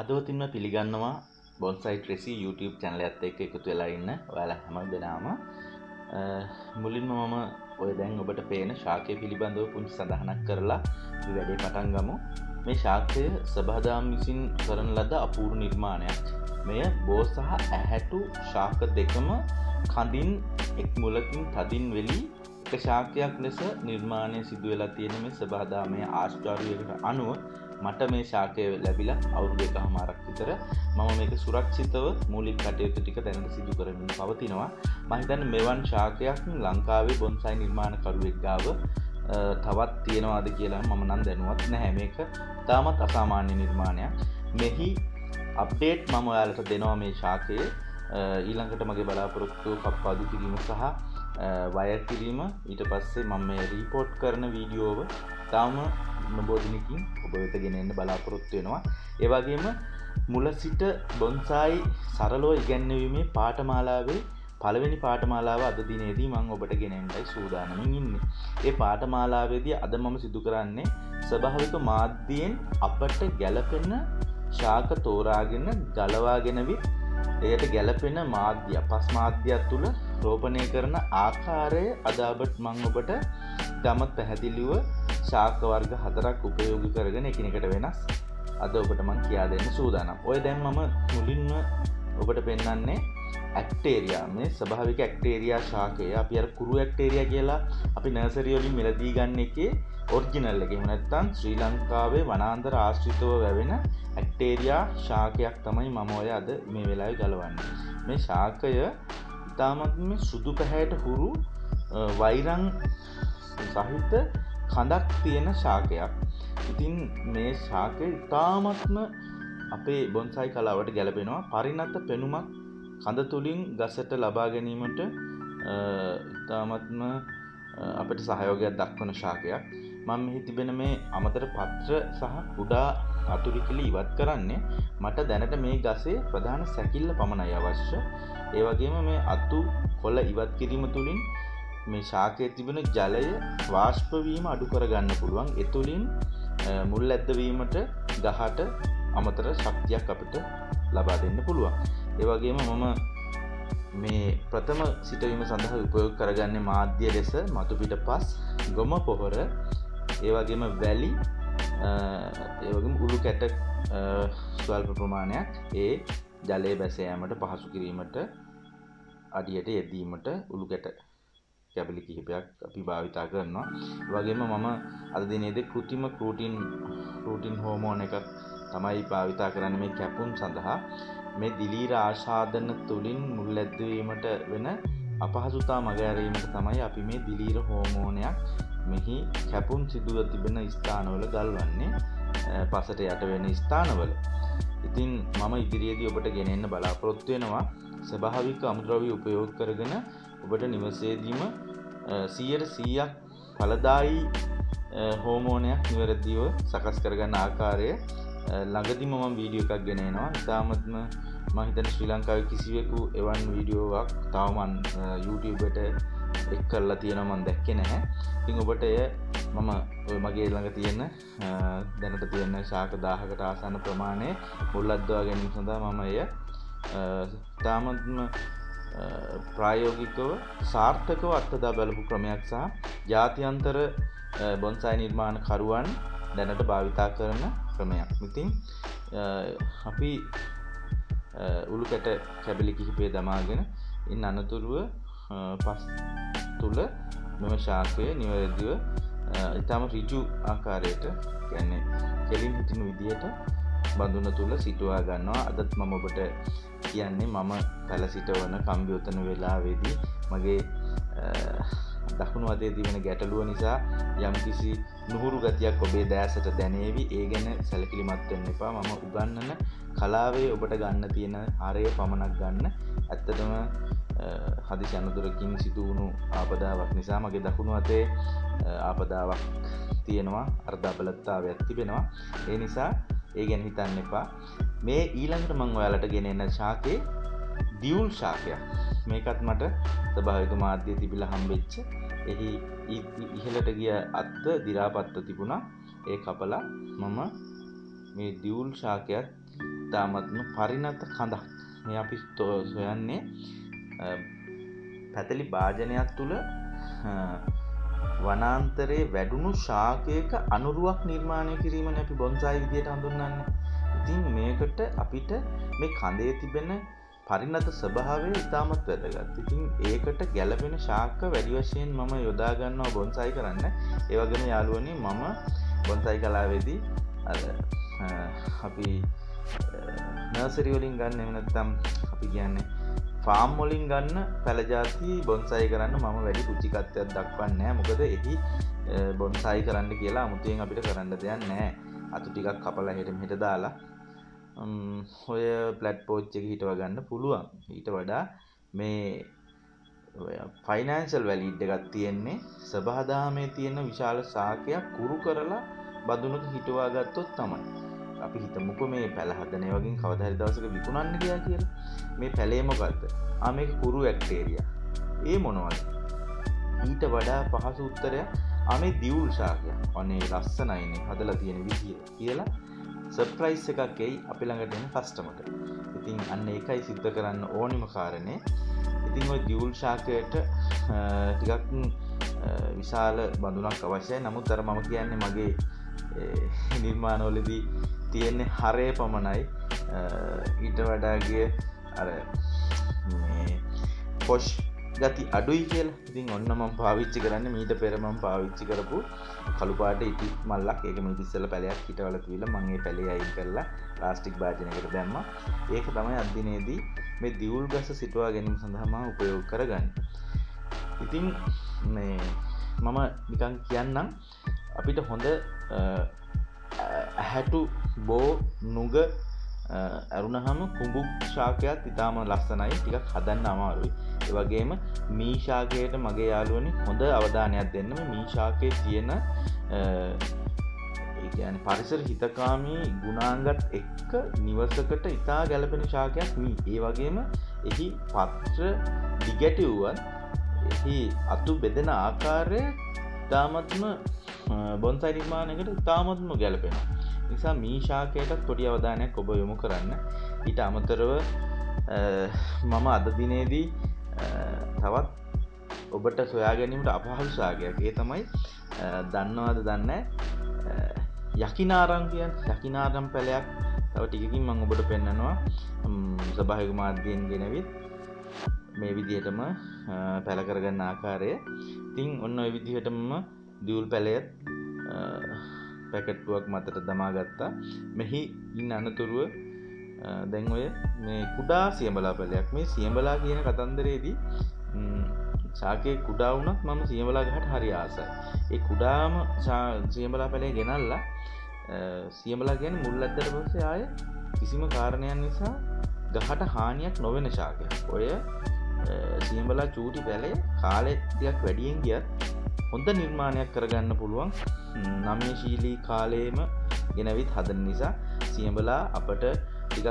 හදවතින්ම පිළිගන්නවා බොන්සයි ට්‍රෙසි YouTube චැනල ඇත්ත එක එකතු වෙලා ඉන්න ඔයාල හැම දෙනාම. මුලින්ම මම ඔය දැන් ඔබට පේන ශාකය පිළිබඳව පුංචි සඳහනක් කරලා වැඩේ පටන් ගමු. මේ ශාක්‍යය සභාදාම් විසින් කරන ලද අපූරු නිර්මාණයක්. මෙය බෝ සහ ඇහැටු ශාක දෙකම කඳින් එක් මුලකින් තදින් වෙලී එක ශාකයක් ලෙස නිර්මාණය සිදුවෙලා තියෙන මේ සභාදාමය ආශ්චාරයකට අනුව මට මේ ශාකය ලැබිලා අවුරුදු එක හමාරක් විතර මම මේක සුරක්ෂිතව මූලික් කටයුතු ටික දැනට සිදු කරමින් පවතිනවා. මහිතන්න මෙවන් ශාකයක් ලංකාවේ බොන්සයි නිර්මාණකරුවෙක් ගාව තවත් තියෙනවාද කියලා මම නම් දැනුවත් නැහැ. මේක තාමත් අසාමාන්‍ය නිර්මාණයක්. මෙහි අප්ඩේට් මම ඔයාලට දෙනවා මේ ශාකයේ. ඊළඟට මගේ බලාපොරොත්තු කප්පාදු කිරීම සහ වය කිරීම ඊට පස්සේ මම මේ රීපෝට් කරන වීඩියෝව තාම නොබෝධනකින් ඔබ වෙත ගෙනෙන්න්න බලාපොරොත්තු වෙනවා. ඒවගේම මුල සිට බොන්සායි සරලෝ ඉගැන්නවීමේ පාටමාලාවේ පළවෙනි පාටමාලාව අද දිනේදී මං ඔබට ගෙනෙන්ටයි සූදානමින් ඉන්න. ඒ පාටමාලාවේදී අද මම සිදු කරන්නේ ස්වභාවික මාධ්‍යයෙන් අපට ගැලපෙන්න ශාක තෝරාගෙන ගලවාගෙනවිත් එයට ගැලපෙන මාධ්‍ය පස් මාධ්‍යයක් තුළ රෝපණය කරන ආකාරය අදාබට් මං ඔබට ගමත් පැහැදිලිව ශාක වර්ග හතරක් උපයෝගි කරගෙන එකනෙකට වෙනස්. අද ඔබට මං කියා දෙන්න සූදානම්. ඔය දැන් මම මුලින්ම ඔබට පෙන්න්නන්නේ ඇක්ටේරයා. මේ ස්භාවික ඇක්ටේරයා ශාකය. අපි අර කුරු ඇක්ටේරිය කියලා අපි නර්සරියෝලින් මිලදී ගන්න එකේ ඔර්ජිනල් එක. නැත්තන් ශ්‍රී ලංකාවේ වනාන්දර ආශ්‍රිතව වැවෙන ඇක්ටේරයා ශාකයක් තමයි මම ඔය අද මේ වෙලායි ගලවන්න. මේ ශාකය ඉතාමත්ම සුදු පැහැයට හුරු වෛරං සහිත කඳක් තියෙන ශාකයක්. ඉතින් මේ ශාකය ඉතාමත්ම අපේ බොන්සයි කලාවට ගැලපෙනවා පරිනත්ත පෙනුමක් කඳ තුළින් ගසට ලබා ගැනීමට ඉතාමත්ම අපට සහයෝගයක් දක්වන ශාකයක්. මං මෙහි තිබෙන මේ අමතර පත්‍ර සහ කුඩා අතුරිකලි ඉවත් කරන්නේ මට දැනට මේ ගසේ ප්‍රධාන සැකිල්ල පමණයි අවශ්‍ය. ඒවගේම මේ අත්තු කොල්ල ඉවත් කිරීම තුළින් මේ ශාකය තිබෙන ජලය වාශ්පවීම අඩු කරගන්න පුළුවන්. එතුළින් මුල් ඇද්දවීමට ගහට අමතර ශක්තියක් අපිට ලබා දෙන්න පුළුවන්. ඒවගේම මම මේ ප්‍රථම සිටවීම සඳහා උපයෝග කරගන්න මාධ්‍ය ලෙස මතු පිට පස් ගොම පොහොර ඒවගේම වැලි ඒවගේම උළු කැට ස්වල්ප ප්‍රමාණයක් ඒ ජලය බැසෑමට පහසු කිරීමට අඩියට යෙදීමට උළු කැට කැබලි කිහිපයක් අපි භාවිතා කරනවා. වගේම මම අද දිනේද කෘතිම පරෝටින් පරෝටින් හෝමෝන එකක් තමයි භාවිතා කරන්න මේ කැපුම් සඳහා. මේ දිලීර ආශාධන තුළින් මුල් ඇද්දවීමට වෙන අපහසුතා මගෑරීමට තමයි අපි මේ දිලීර හෝමෝනයක් මෙහි කැපුම් සිදුව තිබෙන ස්ථානවල ගල්වන්නේ පසට යට වෙන ස්ථානවල. ඉතින් මම ඉදිරියේදී ඔබට ගෙනෙන්න බලාපොරොත්තු වෙනවා ස්වභාවික අමුද්‍රව්‍ය උපයෝග කරගෙන ඔබට නිවසේදීම සීයට සීයක් පලදායි හෝමෝනයක් නිවැරදිව සකස් කරගන්න ආකාරය ළඟදි මම වීඩියෝ එකක් ගෙනනවා ඉතාමත්ම මහිතන ශ්‍රී ලංකාව කිසිවෙකු එවන් වීඩියෝවක් තවමන් YouTubeට එක් කරලා තියෙනමන් දැක්කෙ නැහැ. ඉං ඔබට එය මම මගේ ළඟ තියෙන දැනට තියෙන ශාක දාහකට ආසන්න ප්‍රමාණය මුල්ලද්දවා ගැනීම සඳහා මම එය තාමත්ම ප්‍රායෝගිකව සාර්ථකව අත්දා බැලපු ක්‍රමයක් සහ ජාතියන්තර බොන්සයි නිර්මාණ කරුවන් දැනට භාවිතා කරන ක්‍රමයක්. මිතින් අපි උළු කැට කැබලි කිහිපේ දමාගෙන ඉන් අනතුරුව පස් තුළ මෙම ශාකය නිවැරදිව ඉතාම රිජු ආකාරයට ගැන්නේ කෙලින් හිටිනු විදිහට බඳුන තුළ සිටවා ගන්නවා. අදත් මම ඔබට කියන්නේ මම පැල සිටවන කම්බියෝතන වෙලාවේදී මගේ දකුණු අදේ තිබෙන ගැටලුව නිසා යම් කිසි නුහුරු ගතියක් ඔබේ දෑසට දැනේවි. ඒ ගැන සැලකිලිමත්වෙන්න එපා. මම උගන්නන කලාවේ ඔබට ගන්න තියෙන ආරය පමණක් ගන්න. ඇත්තටම හදිසි අනතුරකින් සිදුවුණු ආපදාවක් නිසා මගේ දකුණු අතේ ආපදාවක් තියෙනවා. අර්ධබලත්තාව ඇත්තිබෙනවා ඒ නිසා ඒ ගැන හිතන්න එපා. මේ ඊළඟට මං ඔයාලට ගෙනෙන්න ශාකේ දියවුල් ශාකයක්. මේකත් මට ස්භාවික මාධ්‍ය තිබිල හම්බෙච්ච එහි ඉහලට ගිය අත්ත දිරාපත්ත තිබුණා. ඒ කපලා මම මේ දියවුල් ශාකයක් ඉතාමත්ම පරිනත කඳක්. මේ අපි සොයන්නේ පැතලි භාජනයක් තුළ වනාන්තරයේ වැඩුණු ශාකයක අනුරුවක් නිර්මාණය කිරීම අපි බොන්සායි විදියට හඳුන්නන්න ඉතින් මේකට අපිට මේ කඳේ තිබෙන පරිනත ස්වභාවය ඉතාමත් වැදගත්. ඉතින් ඒකට ගැලපෙන ශාක්ක වැඩි වශයෙන් මම යොදාගන්නවා බොන්සයි කරන්න. ඒවගෙන යාලුවනි මම බොන්සයි කලාවෙදී අපි නර්සරිවලින් ගන්න එමනත්තම් අපි කියන්නේ ෆාම් මොලින් ගන්න පැළජාති බොන්සයි කරන්න මම වැඩි පුචිකත්වයක් දක්වන්නෑ මොකද එහි බොන්සයි කරන්න කියලා අමුතුයෙන් අපිට කරන්න දෙයක් නෑ අතු ටිකක් කපලා හෙට හිට දාලා ඔය පලට් පෝච්ච එක හිටව ගන්න පුළුවන්. ඊට වඩා මේ ෆයිනන්ශල් වැලිඩ් එකත් තියෙන්නේ සභාදාමේ තියෙන විශාල සාකයක් කුරු කරලා බදුනක හිටවා ගත්තොත් තමයි. අපි හිතමුක මේ පැළහදනය වගින් කවදහරි දවසක විකුණන්න ගයා කියලා. මේ පැලේමොකක්ද ආමක කුරු ඇක්ටේරිය ඒ මොනවද? ඊට වඩා පහසු උත්තරයක් අමේ දියවුල් ශාකයක් අනේ ලස්සනයිනේ හදලා තියෙන විදිිය කියලා සර්ප්‍රයිස් එකක්කෙයි අපි ළඟට එන කස්ටමට ඉතින් අන්න ඒකයි සිද්ධ කරන්න ඕනිම කාරණය ඉතින් ඔය දියවුල් ශාකයට ටිකක් විශාල බඳුනක් අවශ්‍යයි. නමුත් අර මම කියන්නේ මගේ නිර්මාණවලදී තියෙන්නේ හරය පමණයි. ඊට වඩාගේ අර පොෂ් ගති අඩුයි කියල. ඉතින් ඔන්න මම පාවිච්චි කරන්න මීට පෙරමම් පාවිච්චි කරපු කළුපාට ඉටි මල්ලක්. ඒක මිතිස්සල පැලයක් හිටවල තුවිල මගේ පැළේ අයින් කරලා ප්ලාස්ටික් භාජනකට දැම්ම. ඒක තමයි අධදිනයේදී මේ දියවුල් ගස සිටවා ගැනීම සඳහම උපයෝග කරගන්න. ඉතින් මේ මම නිකන් කියන්නම්. අපිට හොඳ ඇහැටු බෝ නුග ඇරුණහම කුඹු ශාකයක් ඉතාම ලස්සනයි. ටිකක් හදන්න අමාරුයි. වගේම මීශාකයට මගේ යාලුවනි හොඳ අවධානයක් දෙන්නම මීශාකය තියෙන ඒගැන පරිසර හිතකාමී ගුණාංගත් එක්ක නිවසකට ඉතා ගැලපෙන ශාකයක් මී. ඒ වගේම එහි පත්‍ර දිගැටවුවත් එහි අතු බෙදෙන ආකාරය තාමත්ම බොන්සයි නිර්මාණයකට ඉතාමත්ම ගැලපෙන නිසා මීශාකයට පොඩි අවධානයක් ඔබ යොමු කරන්න. ඊට අමතරව මම අද දිනේදී තවත් ඔබට සොයා ගැනීමට අපහසු සාගයක්. ඒ තමයි දන්නවාද දන්න යකිනාරංගයන් යකිනාරම් පැලයක් තව ටිකකින් මං ඔබට පෙන්න්නනවා සභායක මාධ්‍යයෙන් ගෙනවිත් මේ විදිහටම පැල කරගන්න ආකාරය. තිං ඔන්න ඔය විදිහටම දියවල් පැළයත් පැකට්ටුවක් මතට දමා ගත්තා. මෙහි ඉන්න අනතුරුව දැන් ඔය මේ කුඩා සියඹලා පැලයක්. මේ සියඹලා කියන කතන්දරේදී ශාකය කුඩා වුනත් මම සියඹලා ගහට හරි ආසයි. ඒ කුඩාම සියඹලා පැළේ ගෙනල්ලා සියඹලා ගැන මුල් ඇත්තට පස්සේ ආය කිසිම කාරණයන් නිසා ගහට හානියක් නොවෙන ශාකයක්. ඔය සියඹලා චූටි පැලේ කාලෙතියක් වැඩියෙන් ගියත් හොඳ නිර්මාණයක් කරගන්න පුළුවන්. නමේ ශීලී කාලයේම ගෙනවිත් හදන නිසා සියඹලා අපට ටිකක්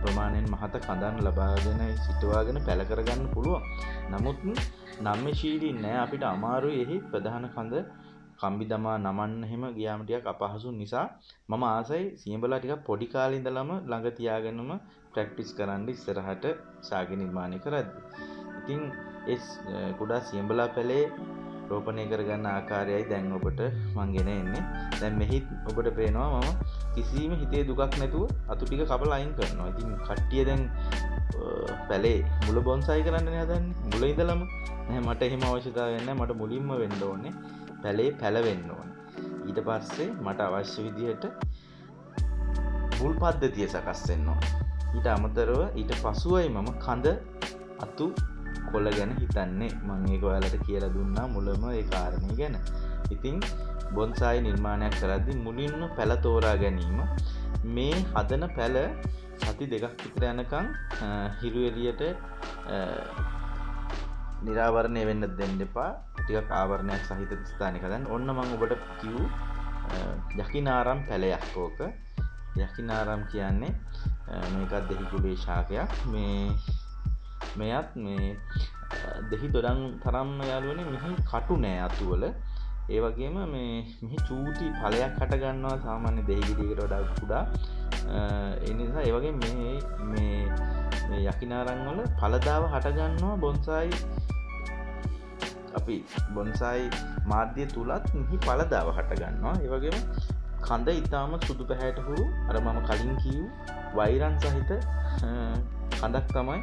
ප්‍රමාණයෙන් මහත කඳන් ලබාගෙන සිටවාගෙන පැළකරගන්න පුළුවන්. නමුත් නම්ම ශීලී නෑ. අපිට අමාරු එහි ප්‍රධාන කඳ කම්බි දමා නමන්න හෙම ගියාමටියක් අපහසු නිසා මම ආසයි සියඹලා ටික පොඩි කාලින්දලම ළඟතියාගෙනම ප්‍රක්ටිස් කරන්න ඉස්සරහට ශාග නිර්මාණය කරද්දි. ඉතිං කුඩා සියඹලා පැළේ රෝපණය කරගන්න ආකාරයයි දැන් ඔබට මංගෙන එන්නේ. දැන් මෙහිත් ඔබට පේනවා මම කිසිීම හිතේ දුකක් නැතුව අතු ටික කපල අයින් කරනවා. ඉතින් කට්ටිය දැන් පැලේ මුල බොන්සයි කරන්න හදන්න. මුල ඉදලම නැ මට එහෙම අවශ්‍යතා වෙන්න මට මුලින්ම වෙන්න ඕන්නේ පැලේ පැලවෙන්න ඕන. ඊට පස්සේ මට අවශ්‍ය විදිහට මුල් පද්ධතිය සකස්වෙන්නවා ඊට අමතරව ඊට පසුවයි මම කඳ අතු කොල්ල ගැන හිතන්නේ. මංඒක ඔයාලට කියලා දුන්නා මුලම ඒ කාරණය ගැන. ඉතිං බොන්සායි නිර්මාණයක් කරද්දි මුලින්ම පැළ තෝරා ගැනීම. මේ හදන පැළ සති දෙකක් විතර යනකං හිරුවෙලියට නිරාවරණය වෙන්න දෙන්න එපා. ටික ආවරණයක් සහිත ස්ථානකදන් ඔන්න මං ඔබට කිව් යකිනාරම් පැළයක් ඕක. යකිනාරම් කියන්නේ මේකත් දෙහිකුලේ ශාකයක්. මේ මෙයත් මේ දෙහි දොඩන් තරම්ම යාලුවන මෙහි කටු නෑ අතුවල. ඒ වගේම මේ මෙහි චූටි පලයක් හටගන්නවා සාමාන්‍ය දෙහිගිරිකට වඩා කුඩා. එනිසා ඒවගේ මේ මේ යකිනාරංවල පලදාව හටගන්නවා බොන්සායි. අපි බොන්සායි මාධ්‍ය තුළත් හි පලදාව හටගන්නවා. ඒවගේම කඳ ඉතාම සුදු පැහැට හුරු. අර මම කලින් කිව් වෛරන් සහිත කඳක් තමයි.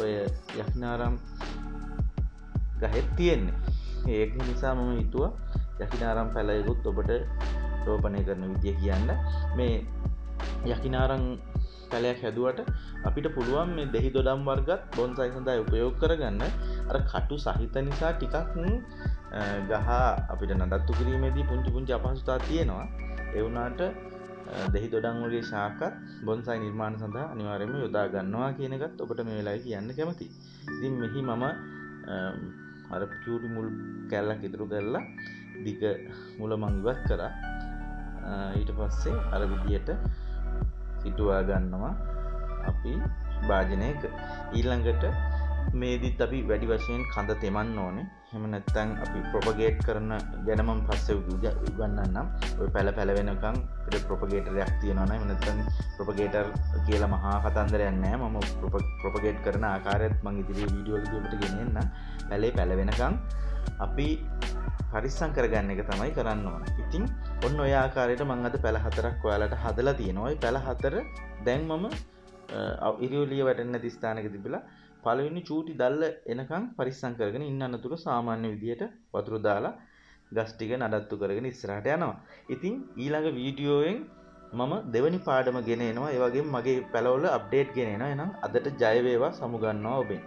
ඔය යක්නාරම් ගහෙත් තියෙන්නේ. ඒක නිසා මම හිතුව යකිනාරම් පැලයකුත් ඔබට රෝපණය කරන විදිය කියන්න. මේ යකිනාරං පැලයක් හැදුවට අපිට පුළුවන් මේ දෙහි දොඩම් වර්ගත් බොන්සයි සඳයි උපයෝග කරගන්න. අර කටු සහිත නිසා ටිකක් ගහ අපිට නඩත්තු කිරීමේදී පුංචි පුංචි අපහසුතා තියෙනවා. එවුනාට දෙහි දොඩංවගේ ශාකත් බොන්සයි නිර්මාණ සඳහා අනිවාරයම යොදා ගන්නවා කියනකත් ඔබට මේ වෙලායි කියන්න කැමති ඉතින් මෙහි මම අර චූටි මුල් කැල්ලක් ඉතුරු කරලා දිග මුල මංගවත් කරා. ඊට පස්සේ අර විදියට සිටුවා ගන්නවා අපි භාජනයක. ඊල්ළඟට මේදිත් අපි වැඩි වශයෙන් කඳ තෙමන්න ඕනේ. හෙම නැත්තැන් අපි ප්‍රොපගේට් කරන ගැනමම් පස්ස ගන්නන්නම් ඔය පැල පැලවෙනකම් ප්‍රොපගේටරයක් තියෙනවන. මනතන් ප්‍රොපගේටර් කියලා මහා කතන්දරයන්නෑ මම ප්‍රොපගේට් කරන ආකාරත් මං ඉදිරි වීඩියෝලට ගෙනන්න පැලේ පැලවෙනකම් අපි පරිස්සං කරගන්න එක තමයි කරන්න ඕන. ඉතින් ඔන්න ඔය ආකාරයට මං අද පැළ හතරක් ඔයාලට හදලා තියෙනවයි පැළ හතර දැන් මම ඉරියලිය වැටන්න තිස්ථානක තිබිලා පලවෙනි චූටි දල්ල එනකං පරිස්සං කරගෙන ඉන්න අනතුර සාමාන්‍ය විදියට වතුරු දාලා ගස්ටික නඩත්තු කරගෙන ඉස්සරහට යනවා. ඉතින් ඊළඟ වීඩියෝයෙන් මම දෙවනි පාඩම ගෙනෙනවා ඒවගේ මගේ පැලවල අප්ඩේට් ගෙනෙන එනම් අදට ජයවේවා සමුගන්නවා ඔබෙන්.